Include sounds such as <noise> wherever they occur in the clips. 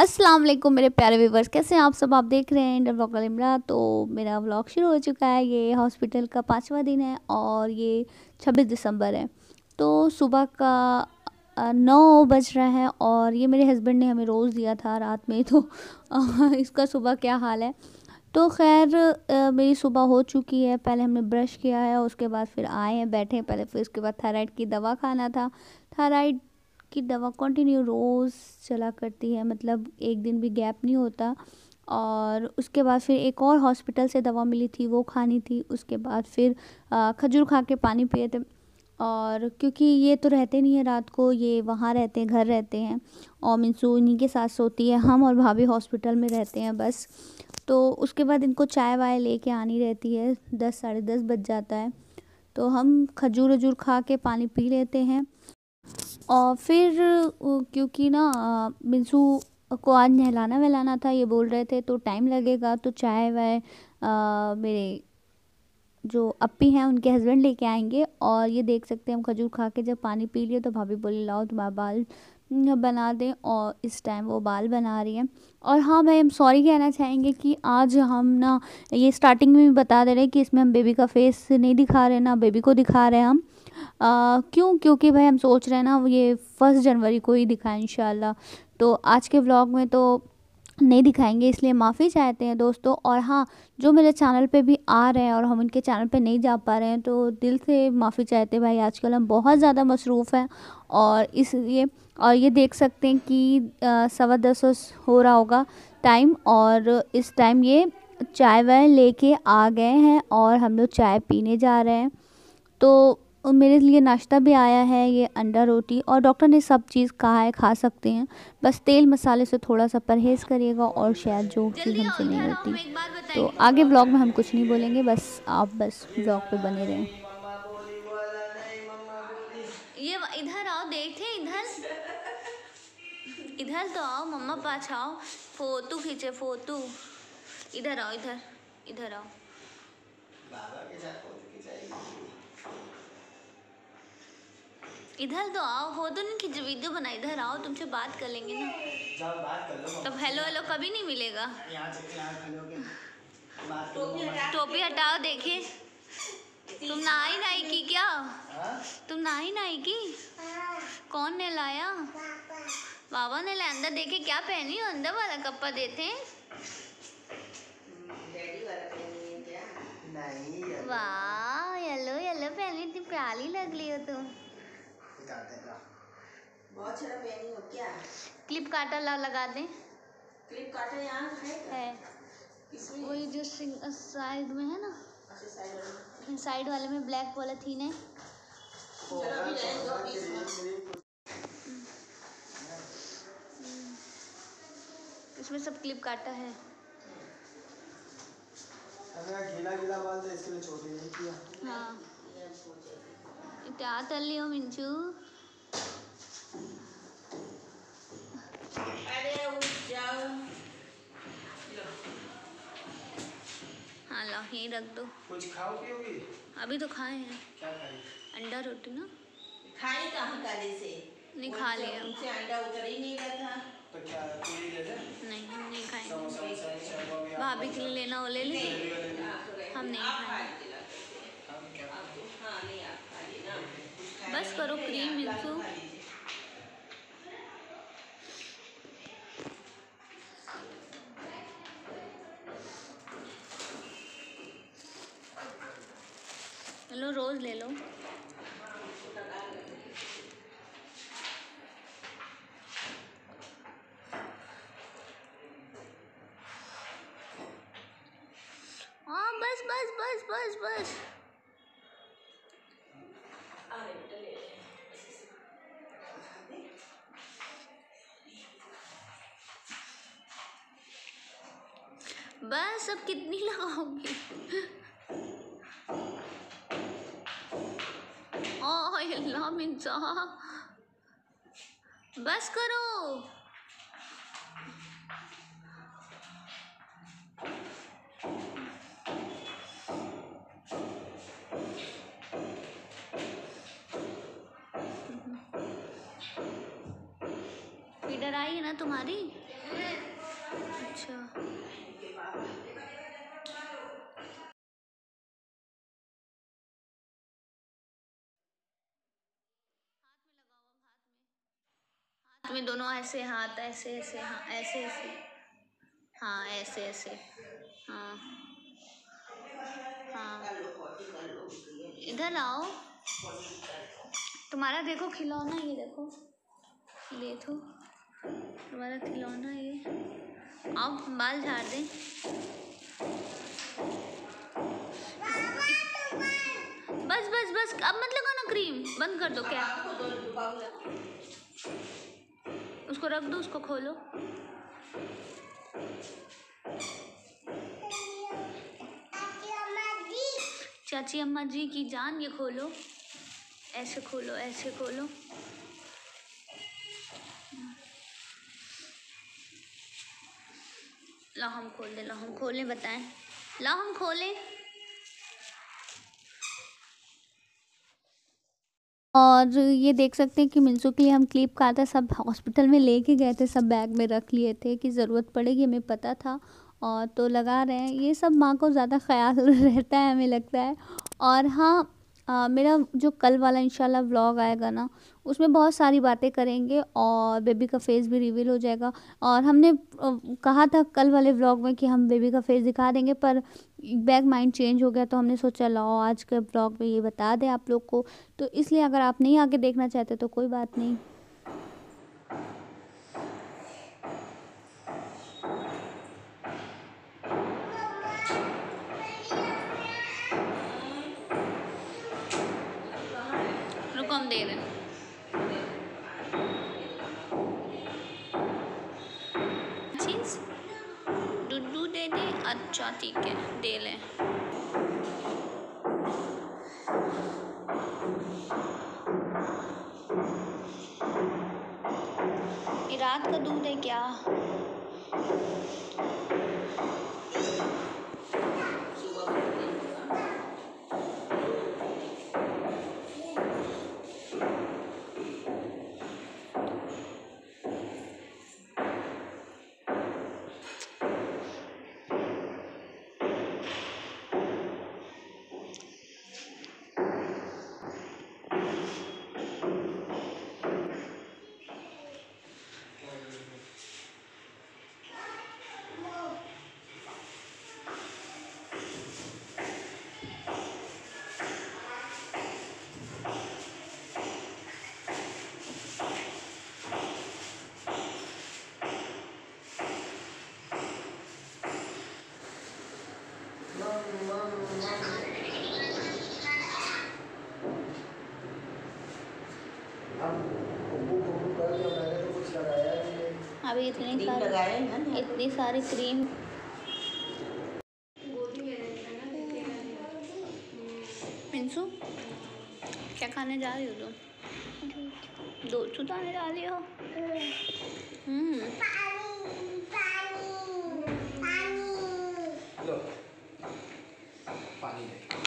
अस्सलाम वालेकुम मेरे प्यारे व्यूवर्स, कैसे हैं आप सब? आप देख रहे हैं इंडर ब्लॉग इमरा तो मेरा व्लॉग शुरू हो चुका है। ये हॉस्पिटल का पाँचवा दिन है और ये 26 दिसंबर है। तो सुबह का नौ बज रहा है और ये मेरे हस्बैंड ने हमें रोज़ दिया था रात में। तो इसका सुबह क्या हाल है? तो खैर मेरी सुबह हो चुकी है। पहले हमने ब्रश किया है, उसके बाद फिर आए हैं, बैठे हैं। पहले फिर उसके बाद थायराइड की दवा खाना था। थायराइड की दवा कंटिन्यू रोज़ चला करती है मतलब एक दिन भी गैप नहीं होता। और उसके बाद फिर एक और हॉस्पिटल से दवा मिली थी, वो खानी थी। उसके बाद फिर खजूर खा के पानी पिए थे। और क्योंकि ये तो रहते नहीं है रात को, ये वहाँ रहते हैं, घर रहते हैं। और मिनसू इन्हीं के साथ सोती है, हम और भाभी हॉस्पिटल में रहते हैं बस। तो उसके बाद इनको चाय वाय लेके आनी रहती है, दस, साढ़े दस बज जाता है। तो हम खजूर वजूर खा के पानी पी लेते हैं। और फिर क्योंकि ना बिंसु को आज नहलाना वहलाना था, ये बोल रहे थे तो टाइम लगेगा तो चाय वाय मेरे जो अपी हैं, उनके हस्बैंड लेके आएँगे और ये देख सकते हैं, हम खजूर खा के जब पानी पी लिए तो भाभी बोली, लाओ तुम्हारा बाल बना दें। और इस टाइम वो बाल बना रही हैं। और हाँ भाई, हम सॉरी कहना चाहेंगे कि आज हम ना, ये स्टार्टिंग में भी बता दे रहे हैं कि इसमें हम बेबी का फेस नहीं दिखा रहे, ना बेबी को दिखा रहे हैं हम। क्यों? क्योंकि भाई हम सोच रहे हैं ना, ये फ़र्स्ट जनवरी को ही दिखाएँ इंशाल्लाह। तो आज के व्लॉग में तो नहीं दिखाएँगे, इसलिए माफ़ी चाहते हैं दोस्तों। और हाँ जो मेरे चैनल पे भी आ रहे हैं और हम उनके चैनल पे नहीं जा पा रहे हैं तो दिल से माफ़ी चाहते हैं भाई। आजकल हम बहुत ज़्यादा मसरूफ़ हैं और इसलिए और ये देख सकते हैं कि सवा दस हो रहा होगा टाइम। और इस टाइम ये चाय वाय लेके आ गए हैं और हम लोग चाय पीने जा रहे हैं। तो और मेरे लिए नाश्ता भी आया है ये अंडा रोटी और डॉक्टर ने सब चीज़ कहा है खा सकते हैं। बस तेल मसाले से थोड़ा सा परहेज़ करिएगा और शायद जो चीज़ हमसे नहीं होती। तो आगे ब्लॉग में हम कुछ नहीं बोलेंगे बस आप बस ब्लॉग पे बने रहें। ये इधर आओ देखे इधर। इधर तो आओ मम्मा पास आओ। फ़ोटो खींचे फ़ोटो। इधर आओ इधर इधर आओ। इधर तो आओ हो तो नहीं कि वीडियो बना इधर आओ तुमसे बात कर लेंगे ना। बात कर तब हेलो हेलो कभी नहीं मिलेगा। टोपी हटाओ देखे। तुम नहाई नाई की क्या? हाँ? तुम नहाई नाई की कौन ने लाया? बाबा ने लाया। अंदर देखे क्या पहनी हो? अंदर वाला कपड़ा देते हैं। वाह येलो येलो पहनी। इतनी प्यारी लग रही हो तुम। बहुत सारा पहनी हो क्या? क्लिप काटा ला लगा दें। क्लिप काटा यहाँ है है। वही जो साइड में है ना? अच्छा साइड वाले साइड वाले में ब्लैक पॉलिथीन है। रहने दो पीस इसमें सब क्लिप काटा है। अगर गीला गीला बाल तो इसके लिए छोटी नहीं किया। हाँ। हो अरे उठ जाओ। हाँ लो यहीं रख दो। कुछ खाओ पियोगी अभी तो खाए हैं। क्या खाई अंडा रोटी ना। खाई कहाँ काले से? नहीं खा लिया। उनसे अंडा उतर ही नहीं रहा था तो क्या पूरी ले जाए नहीं हम नहीं खाएँगे। भाभी के लिए लेना हो ले ले? हम नहीं खाएँगे लीजिए हम क्या आप तो हाँ नहीं आप खा लिए ना बस करो क्रीम लीजिए। लो रोज ले लो हाँ बस बस बस बस बस बस अब कितनी लगाओगे अल्लाह मिंसा बस करो। फीडर आई है ना तुम्हारी? अच्छा हाथ में दोनों ऐसे हाथ, ऐसे ऐसे हाँ ऐसे ऐसे। हाँ ऐसे ऐसे। हाँ। हाँ। इधर आओ। तुम्हारा देखो खिलौना ये देखो। ये देखो तुम्हारा खिलौना ये। आओ बाल झाड़ दें। बस बस बस, अब मत लगाओ ना क्रीम। बंद कर दो, क्या? उसको रख दो, उसको खोलो। चाची अम्मा जी की जान, ये खोलो। ऐसे खोलो ऐसे खोलो। ला हम खोल दे, ला हम खोलें, बताएँ। ला हम खोलें। और ये देख सकते हैं कि मिंसू के लिए हम क्लिप कहा था सब हॉस्पिटल में लेके गए थे, सब बैग में रख लिए थे कि ज़रूरत पड़ेगी, हमें पता था। और तो लगा रहे हैं, ये सब माँ को ज़्यादा ख्याल <laughs> रहता है, हमें लगता है। और हाँ आ, मेरा जो कल वाला इंशाल्लाह व्लॉग आएगा ना उसमें बहुत सारी बातें करेंगे और बेबी का फेस भी रिवील हो जाएगा। और हमने कहा था कल वाले व्लॉग में कि हम बेबी का फेस दिखा देंगे पर बैक माइंड चेंज हो गया तो हमने सोचा लाओ आज के व्लॉग में ये बता दें आप लोग को। तो इसलिए अगर आप नहीं आके देखना चाहते तो कोई बात नहीं रुको हम दे रहे हैं चीज़ डुड्डू दे दे अच्छा ठीक है दे लें ये रात का दूध है क्या हम कुम्बू कुम्बू कर दिया मैंने तो कुछ लगाया नहीं है अभी इतनी सारी इतनी सारी क्रीम। पिंसू क्या खाने जा रही हो तुम? दूध। सुधाने जा रही हो हम्म लो पानी दे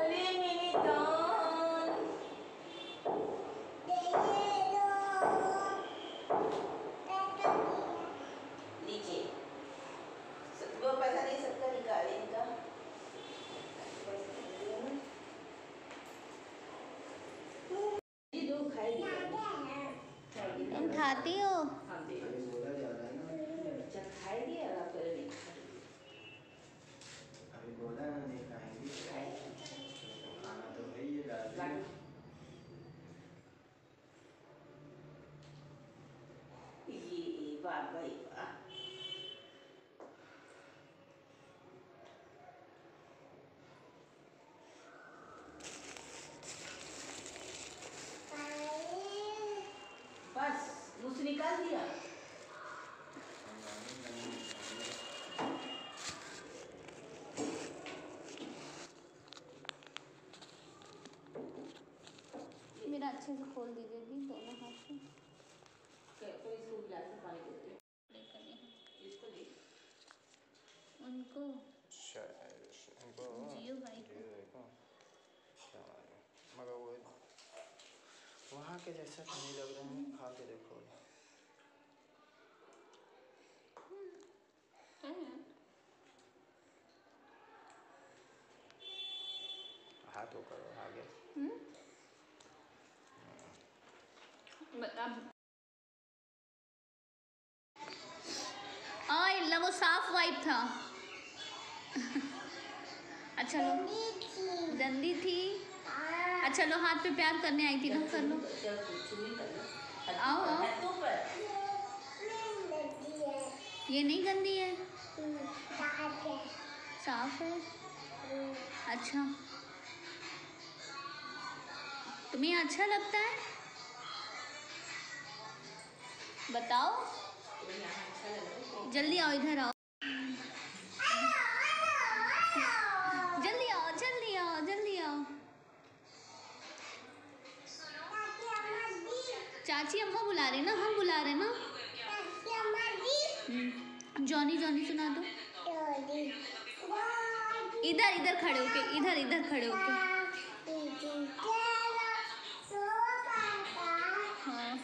अरे मेरी जान लीजिए वो पैसा नहीं सकता निकाले इनका ये दो खाएगी तुम खाती हो दिया। मेरा अच्छे से खोल दीजिए दी दोनों हाथ से। उनको। भाई को। मगर वो वहाँ के जैसा तो नहीं लग रहा है। हम्म। खा के देखो। अच्छा लो गंदी थी। अच्छा लो हाथ पे प्यार करने आई थी ना कर लो। आओ, आओ। ये नहीं गंदी है? साफ़ है। अच्छा। तुम्हें अच्छा लगता है? बताओ। जल्दी आओ इधर आओ जल्दी आओ जल्दी आओ जल्दी आओ चाची अम्मा बुला रहे ना? हम बुला रहे ना? हम्म, जॉनी जॉनी सुना दो। इधर इधर खड़े होके इधर इधर खड़े होके। हाँ।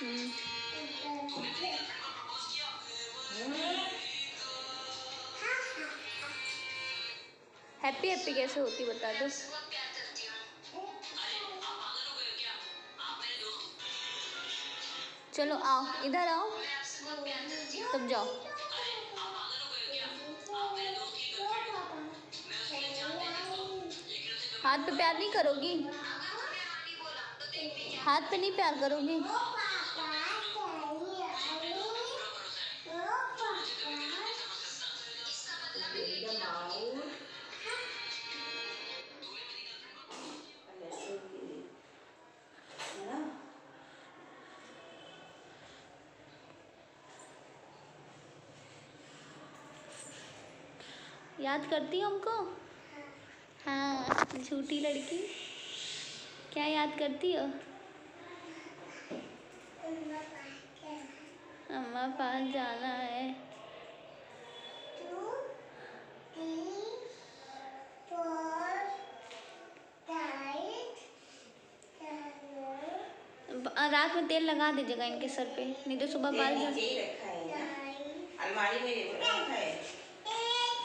हम्म, हैप्पी हैप्पी कैसे होती बता दो। चलो आओ, इधर आओ। तुम जाओ। हाथ पे प्यार नहीं करोगी? हाथ पे नहीं प्यार करोगी? याद करती हो हमको? हाँ झूठी लड़की। क्या याद करती हो? अम्मा पास जाना है। रात में तेल लगा दीजिएगा इनके सर पे नहीं तो सुबह बाल अलमारी में रखा है।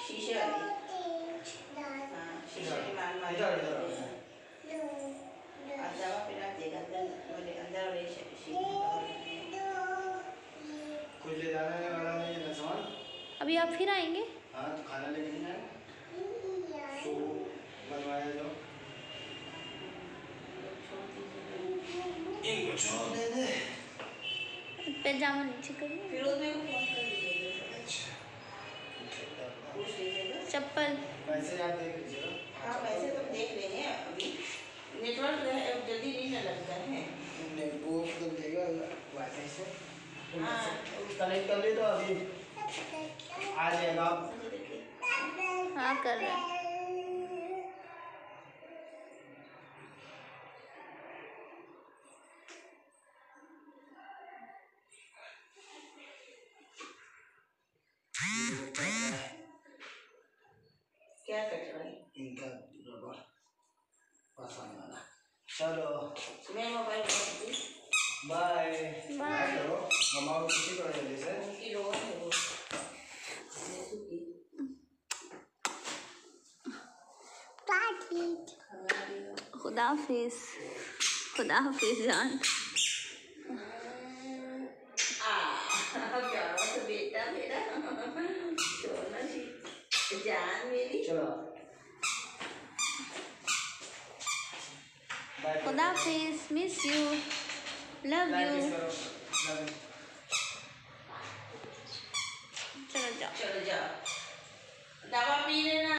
शीशे वाली हाँ शीशे की दवा पिला देगा अंदर बोले अंदर वाले शीशे कुछ ले जाने वाला नहीं है सामान अभी आप फिर आएँगे? हाँ तो खाना लेके नहीं आए सो बनवाया जो इनको छोड़ दे दे पैजामा नीचे करिए। फिर उसमें चप्पल। वैसे आप देख लीजिएगा हाँ वैसे तो देख लेंगे अभी। नेटवर्क जल्दी नहीं ना लगता है। वो तो देगा वाईफाई से। हाँ। कनेक्ट कर ले तो अभी। आ जाएगा। आप हाँ कर रहे हैं। क्या कट रहा है इनका रबड़ पास आने वाला। चलो। मैं मोबाइल बाय बाय। करो मम्मा को खुशी करो जल्दी से उनकी रोड है वो। की देगा खुदा हाफिज। खुदा हाफिज जान आ प्यारा तो बेटा मेरा सोना सी जान मेरी चलो बाय खुदा हाफिज miss you love bye you kiss करो लव यू चलो जाओ चलो जाओ दवा पी लेना